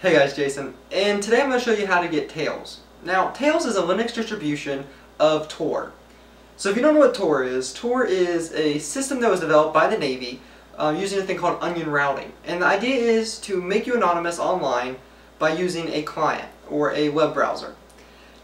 Hey guys, Jason, and today I'm going to show you how to get Tails. Now, Tails is a Linux distribution of Tor. So if you don't know what Tor is, Tor is a system that was developed by the Navy uh, using a thing called onion routing. And the idea is to make you anonymous online by using a client or a web browser.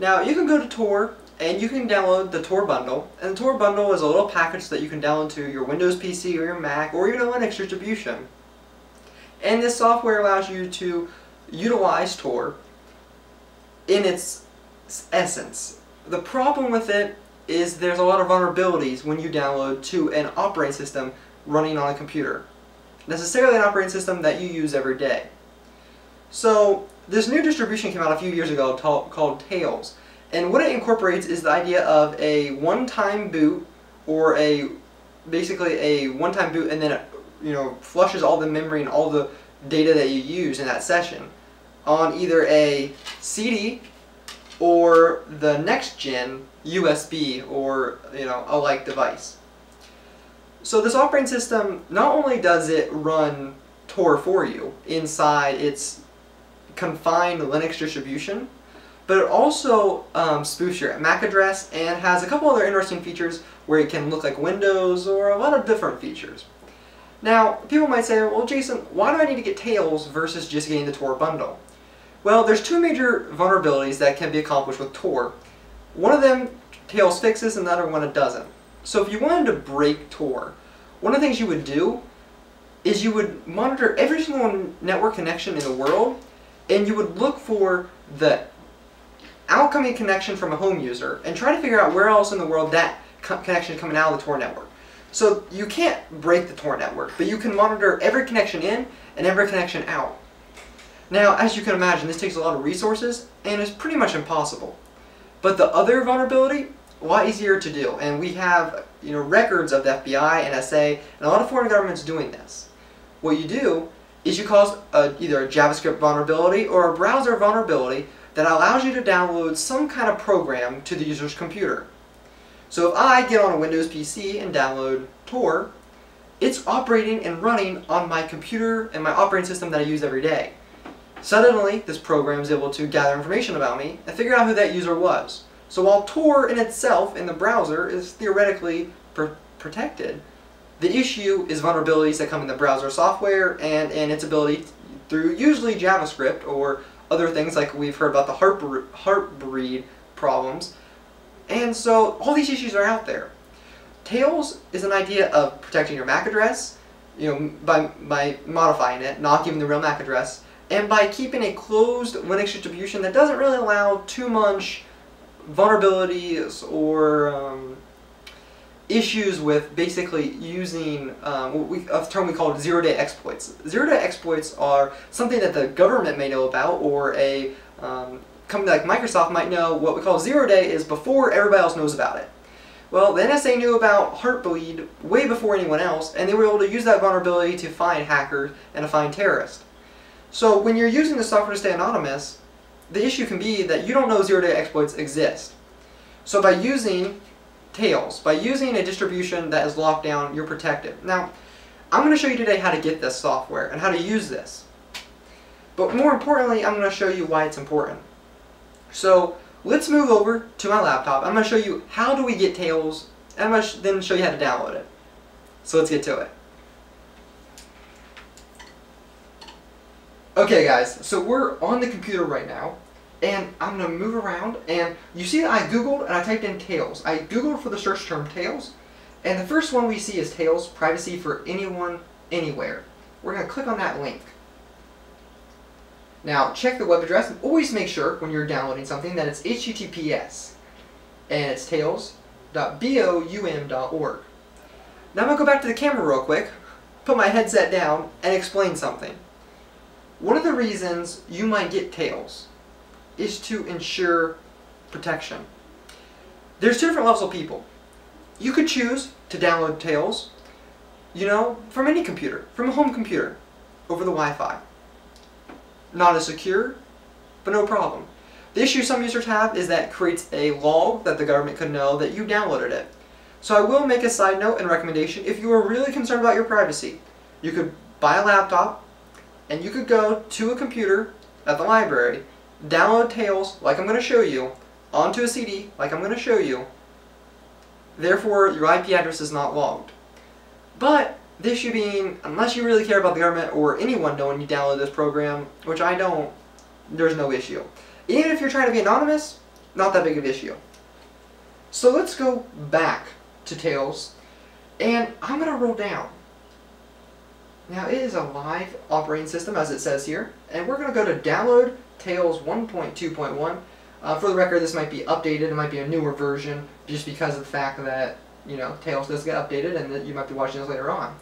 Now, you can go to Tor and you can download the Tor bundle. And the Tor bundle is a little package that you can download to your Windows PC or your Mac or even a Linux distribution. And this software allows you to utilize Tor in its essence. The problem with it is there's a lot of vulnerabilities when you download to an operating system running on a computer. Necessarily an operating system that you use every day. So this new distribution came out a few years ago called Tails. And what it incorporates is the idea of a one-time boot or a basically a one-time boot and then it you know flushes all the memory and all the data that you use in that session on either a CD or the next gen USB or you know a like device. So this operating system not only does it run Tor for you inside its confined Linux distribution, but it also um, spoofs your MAC address and has a couple other interesting features where it can look like Windows or a lot of different features. Now, people might say, well Jason, why do I need to get Tails versus just getting the Tor bundle? Well, there's two major vulnerabilities that can be accomplished with Tor. One of them Tails fixes and the other one it doesn't. So if you wanted to break Tor, one of the things you would do is you would monitor every single network connection in the world and you would look for the outgoing connection from a home user and try to figure out where else in the world that co connection is coming out of the Tor network. So you can't break the Tor network, but you can monitor every connection in and every connection out. Now, as you can imagine, this takes a lot of resources and is pretty much impossible. But the other vulnerability, a lot easier to do. And we have you know, records of the FBI, and NSA, and a lot of foreign governments doing this. What you do is you cause a, either a JavaScript vulnerability or a browser vulnerability that allows you to download some kind of program to the user's computer. So if I get on a Windows PC and download Tor, it's operating and running on my computer and my operating system that I use every day. Suddenly, this program is able to gather information about me and figure out who that user was. So while Tor in itself in the browser is theoretically pr protected, the issue is vulnerabilities that come in the browser software and in its ability through usually JavaScript or other things like we've heard about the Heartbleed problems. And so all these issues are out there. Tails is an idea of protecting your MAC address, you know, by, by modifying it, not giving the real MAC address, and by keeping a closed Linux distribution that doesn't really allow too much vulnerabilities or um, issues with basically using um, a term we call zero-day exploits. Zero-day exploits are something that the government may know about or a um, company like Microsoft might know what we call zero-day is before everybody else knows about it. Well, the NSA knew about Heartbleed way before anyone else, and they were able to use that vulnerability to find hackers and to find terrorists. So when you're using the software to stay anonymous, the issue can be that you don't know zero-day exploits exist. So by using Tails, by using a distribution that is locked down, you're protected. Now, I'm going to show you today how to get this software and how to use this. But more importantly, I'm going to show you why it's important. So let's move over to my laptop. I'm going to show you how do we get Tails, and I'm going to then show you how to download it. So let's get to it. Okay guys, so we're on the computer right now, and I'm going to move around, and you see that I googled and I typed in Tails. I googled for the search term Tails, and the first one we see is Tails, privacy for anyone, anywhere. We're going to click on that link. Now check the web address, and always make sure when you're downloading something that it's HTTPS, and it's tails.boum.org. Now I'm going to go back to the camera real quick, put my headset down, and explain something. One of the reasons you might get Tails is to ensure protection. There's two different levels of people. You could choose to download Tails, you know, from any computer, from a home computer, over the Wi-Fi. Not as secure, but no problem. The issue some users have is that it creates a log that the government could know that you downloaded it. So I will make a side note and recommendation if you are really concerned about your privacy. You could buy a laptop and you could go to a computer at the library, download Tails like I'm going to show you onto a CD like I'm going to show you. Therefore, your IP address is not logged. But the should being, unless you really care about the government or anyone knowing you download this program, which I don't, there's no issue. Even if you're trying to be anonymous, not that big of an issue. So let's go back to Tails, and I'm going to roll down. Now it is a live operating system as it says here, and we're going to go to download Tails 1.2.1. Uh, for the record, this might be updated, it might be a newer version, just because of the fact that, you know, Tails does get updated and you might be watching this later on.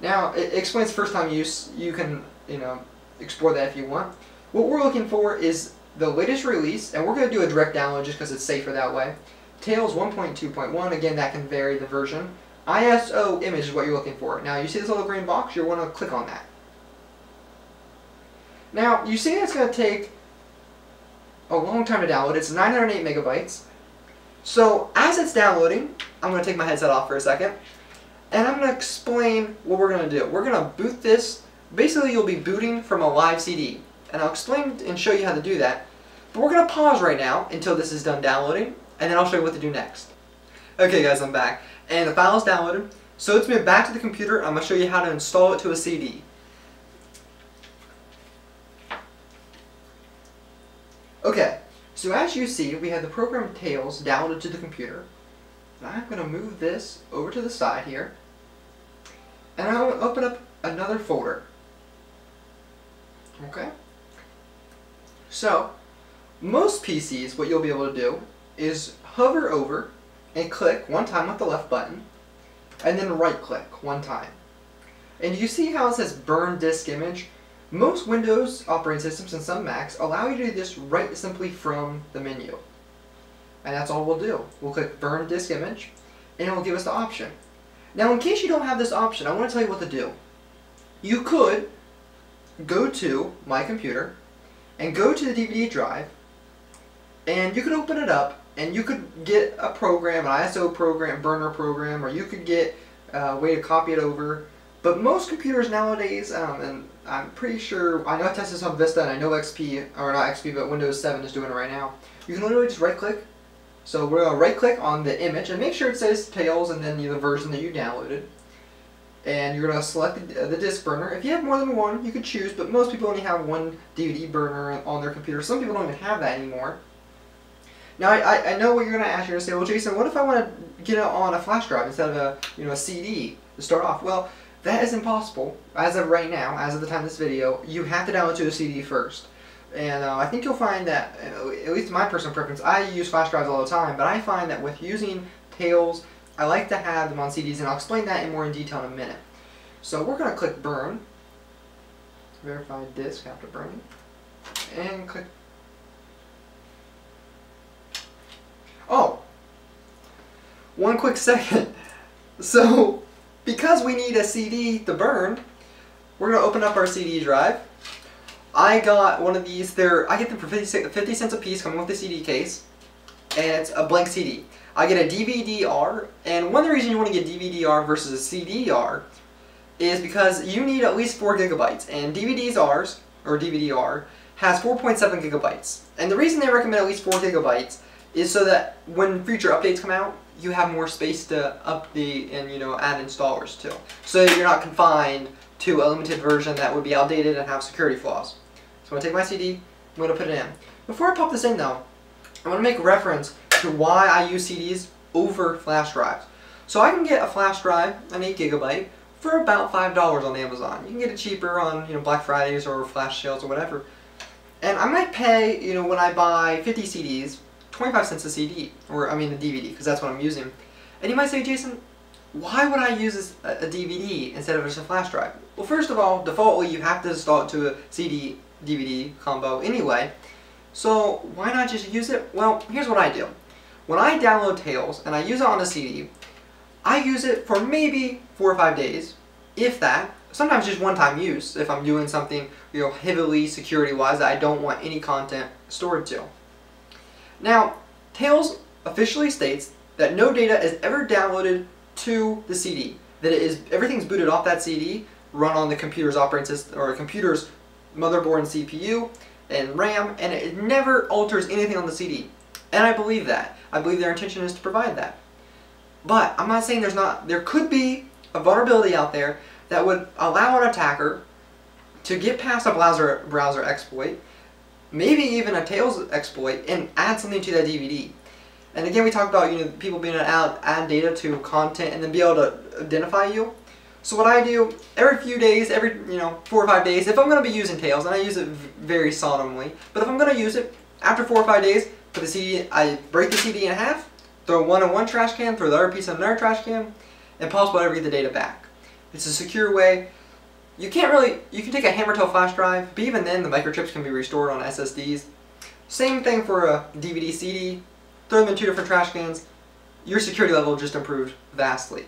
Now, it explains first time use, you can, you know, explore that if you want. What we're looking for is the latest release, and we're going to do a direct download just because it's safer that way. Tails 1.2.1, again that can vary the version. ISO image is what you're looking for. Now you see this little green box, you want to click on that. Now you see it's going to take a long time to download. It's 908 megabytes. So as it's downloading, I'm going to take my headset off for a second, and I'm going to explain what we're going to do. We're going to boot this. Basically, you'll be booting from a live CD, and I'll explain and show you how to do that. But we're going to pause right now until this is done downloading, and then I'll show you what to do next. Okay guys, I'm back. And the file is downloaded. So it's been back to the computer. I'm going to show you how to install it to a CD. Okay, so as you see, we have the program Tails downloaded to the computer. I'm going to move this over to the side here. And I'm going to open up another folder. Okay? So, most PCs, what you'll be able to do is hover over and click one time with the left button, and then right click one time. And you see how it says burn disk image? Most Windows operating systems and some Macs allow you to do this right simply from the menu. And that's all we'll do. We'll click burn disk image, and it will give us the option. Now in case you don't have this option, I want to tell you what to do. You could go to my computer and go to the DVD drive and you could open it up and you could get a program, an ISO program, burner program, or you could get a way to copy it over. But most computers nowadays, um, and I'm pretty sure, I know I tested this on Vista and I know XP, or not XP, but Windows 7 is doing it right now. You can literally just right click. So we're going to right click on the image and make sure it says Tails and then the version that you downloaded. And you're going to select the, uh, disk burner. If you have more than one, you could choose, but most people only have one DVD burner on their computer. Some people don't even have that anymore. Now, I, I know what you're going to ask. You're going to say, well, Jason, what if I want to get it on a flash drive instead of a, you know, a CD to start off? Well, that is impossible. As of right now, as of the time of this video, you have to download to a CD first. And uh, I think you'll find that, uh, at least my personal preference, I use flash drives all the time, but I find that with using Tails, I like to have them on CDs, and I'll explain that in more in detail in a minute. So we're going to click Burn, verify disk after burning, and click Oh, one quick second. So, because we need a CD to burn, we're going to open up our CD drive. I got one of these, they're, I get them for 50, 50 cents a piece coming with the CD case, and it's a blank CD. I get a DVD-R, and one of the reasons you want to get DVD-R versus a CD-R is because you need at least 4 gigabytes, and DVDs-R's, or DVD-R, has 4.7 gigabytes. And the reason they recommend at least 4 gigabytes is so that when future updates come out, you have more space to update and you know add installers to. So you're not confined to a limited version that would be outdated and have security flaws. So to take my CD, I'm going to put it in. Before I pop this in though, I want to make reference to why I use CDs over flash drives. So I can get a flash drive, an 8 gigabyte, for about $5 on Amazon. You can get it cheaper on you know Black Fridays or flash sales or whatever. And I might pay, you know, when I buy 50 CDs, 25 cents a CD, or I mean a DVD, because that's what I'm using. And you might say, Jason, why would I use a DVD instead of just a flash drive? Well, first of all, defaultly you have to install it to a CD DVD combo anyway. So why not just use it? Well, here's what I do. When I download Tails and I use it on a CD, I use it for maybe four or five days, if that. Sometimes just one-time use if I'm doing something you know heavily security-wise that I don't want any content stored to. Now, Tails officially states that no data is ever downloaded to the CD. That it is everything's booted off that CD, run on the computer's operating system or computer's motherboard and CPU, and RAM, and it never alters anything on the CD. And I believe that. I believe their intention is to provide that. But I'm not saying there's not, there could be a vulnerability out there that would allow an attacker to get past a browser, browser exploit, maybe even a Tails exploit, and add something to that DVD. And again, we talked about you know people being able to add, add data to content and then be able to identify you. So what I do every few days, every you know four or five days, if I'm going to be using Tails, and I use it very solemnly, but if I'm going to use it after four or five days, put the CD, I break the CD in half, throw one in one trash can, throw the other piece in another trash can, and pause whatever get the data back. It's a secure way. You can't really, you can take a Hammertail flash drive, but even then the microchips can be restored on SSDs. Same thing for a DVD CD, throw them in two different trash cans, your security level just improved vastly.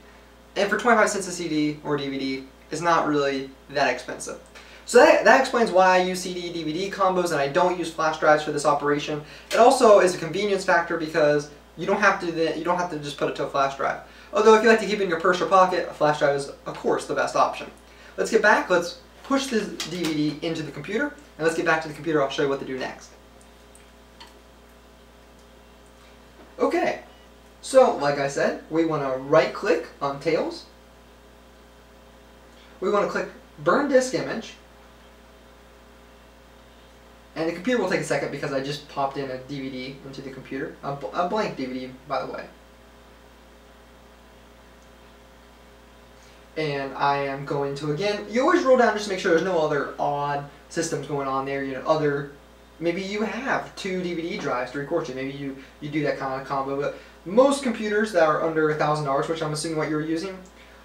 And for 25 cents a CD or DVD, it's not really that expensive. So that, that explains why I use CD-DVD combos and I don't use flash drives for this operation. It also is a convenience factor because you don't have to you don't have to just put it to a flash drive. Although if you like to keep it in your purse or pocket, a flash drive is of course the best option. Let's get back, let's push this DVD into the computer, and let's get back to the computer, I'll show you what to do next. Okay, so like I said, we want to right click on Tails. We want to click Burn Disk Image. And the computer will take a second because I just popped in a DVD into the computer. A, a blank DVD, by the way. And I am going to, again, you always roll down just to make sure there's no other odd systems going on there, you know, other maybe you have two DVD drives to record to. Maybe you, you do that kind of combo. But most computers that are under a $1,000, which I'm assuming what you're using,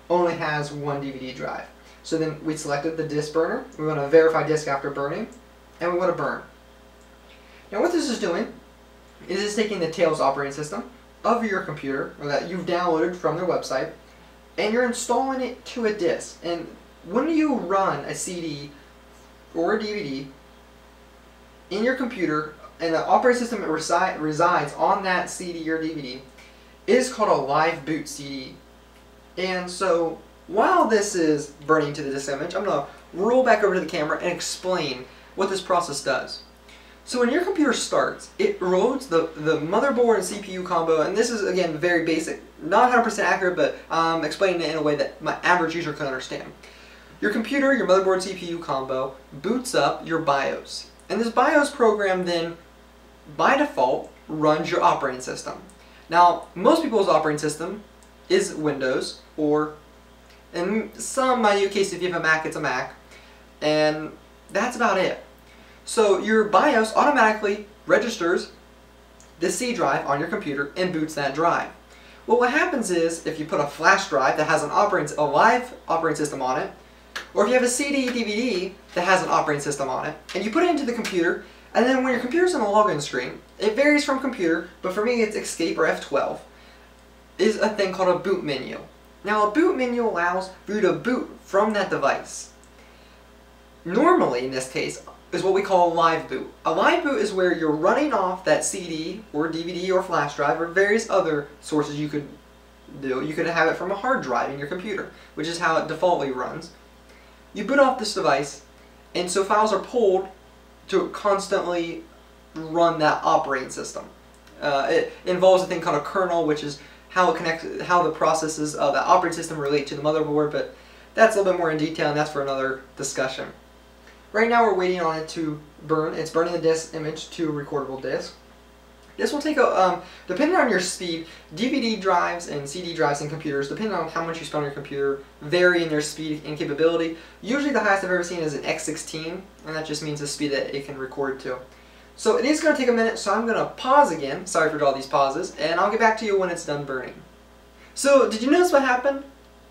only has one DVD drive. So then we selected the disk burner. We want to verify disk after burning, and we want to burn. Now what this is doing is it's taking the Tails operating system of your computer, or that you've downloaded from their website, and you're installing it to a disk. And when you run a CD or a DVD in your computer and the operating system resi resides on that CD or DVD is called a live boot CD. And so while this is burning to the disk image, I'm going to roll back over to the camera and explain what this process does. So when your computer starts, it loads the, the motherboard and CPU combo, and this is, again, very basic, not 100% accurate, but I'm um, explaining it in a way that my average user can understand. Your computer, your motherboard CPU combo, boots up your BIOS. And this BIOS program then, by default, runs your operating system. Now, most people's operating system is Windows, or in some minute case, if you have a Mac, it's a Mac. And that's about it. So your BIOS automatically registers the C drive on your computer and boots that drive. Well, what happens is, if you put a flash drive that has an operating, a live operating system on it, or if you have a CD DVD that has an operating system on it, and you put it into the computer, and then when your computer's on the login screen, it varies from computer, but for me it's Escape or F12, is a thing called a boot menu. Now a boot menu allows you to boot from that device. Normally, in this case, is what we call a live boot. A live boot is where you're running off that CD or DVD or flash drive or various other sources you could do. You could have it from a hard drive in your computer, which is how it defaultly runs. You boot off this device, and so files are pulled to constantly run that operating system. Uh, it involves a thing called a kernel, which is how it connects, how the processes of the operating system relate to the motherboard, but that's a little bit more in detail, and that's for another discussion. Right now we're waiting on it to burn. It's burning the disk image to a recordable disk. This will take a, um, depending on your speed, DVD drives and CD drives in computers, depending on how much you spend on your computer, vary in their speed and capability. Usually the highest I've ever seen is an X16, and that just means the speed that it can record to. So it is going to take a minute, so I'm going to pause again, sorry for all these pauses, and I'll get back to you when it's done burning. So did you notice what happened?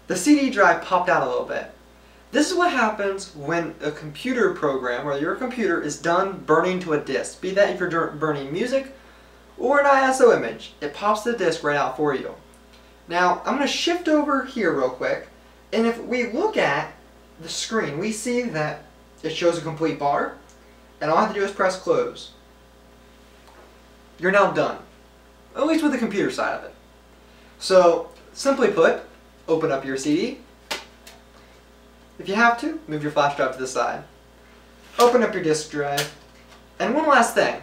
The CD drive popped out a little bit. This is what happens when a computer program, or your computer, is done burning to a disk. Be that if you're burning music, or an ISO image. It pops the disk right out for you. Now, I'm going to shift over here real quick, and if we look at the screen, we see that it shows a complete bar, and all I have to do is press close. You're now done, at least with the computer side of it. So, simply put, open up your CD. If you have to, move your flash drive to the side. Open up your disk drive, And one last thing.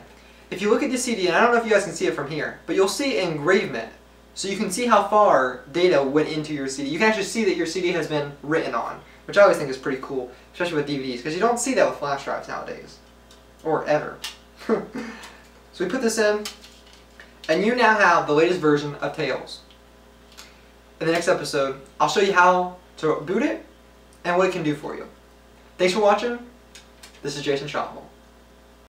If you look at the CD, and I don't know if you guys can see it from here, but you'll see engravement. So you can see how far data went into your CD. You can actually see that your CD has been written on, which I always think is pretty cool, especially with DVDs, because you don't see that with flash drives nowadays. Or ever. so we put this in, and you now have the latest version of Tails. In the next episode, I'll show you how to boot it and what it can do for you. Thanks for watching. This is Jason Schaumleffel.